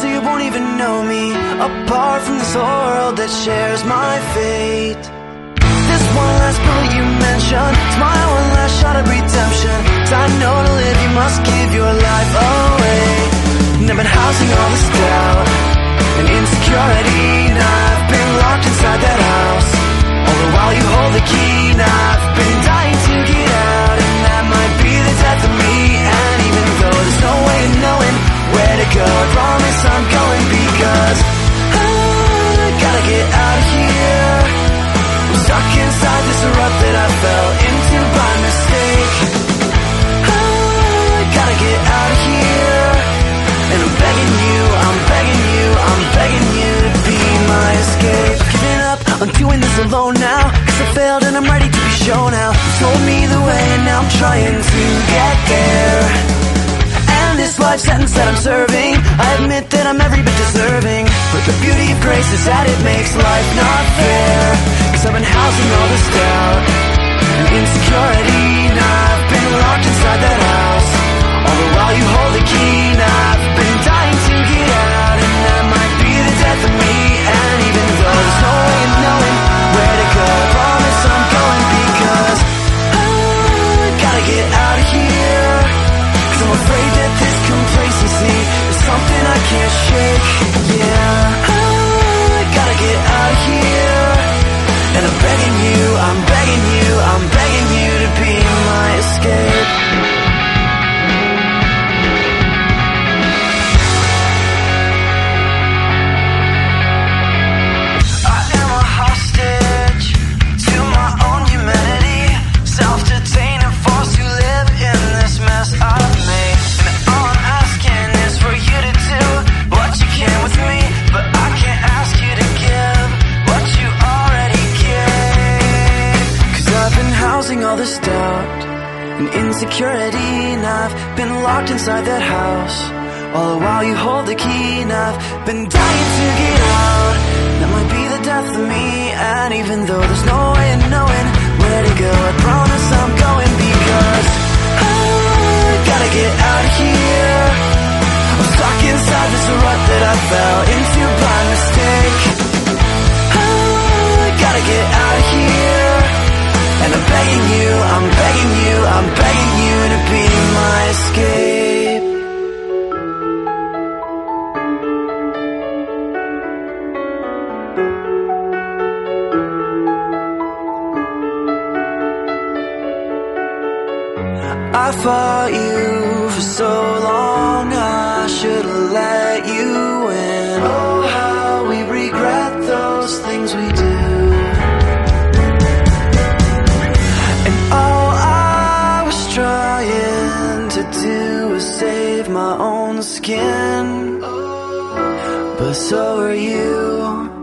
so you won't even know me. Apart from this whole world that shares my fate. This one last bullet you mentioned. It's my one last shot of redemption. Cause I know to live you must give your life away. And I've been housing all this doubt trying to get there. And this life sentence that I'm serving, I admit that I'm every bit deserving. But the beauty of grace is that it makes life not fair. Cause I've been housing all this doubt insecurity, and I've been locked inside that house. All the while you hold the key, and I've been dying to get out. That might be the death of me, and even though there's no way of knowing where to go, I fought you for so long, I should've let you in. Oh, how we regret those things we do. And all I was trying to do was save my own skin. But so are you.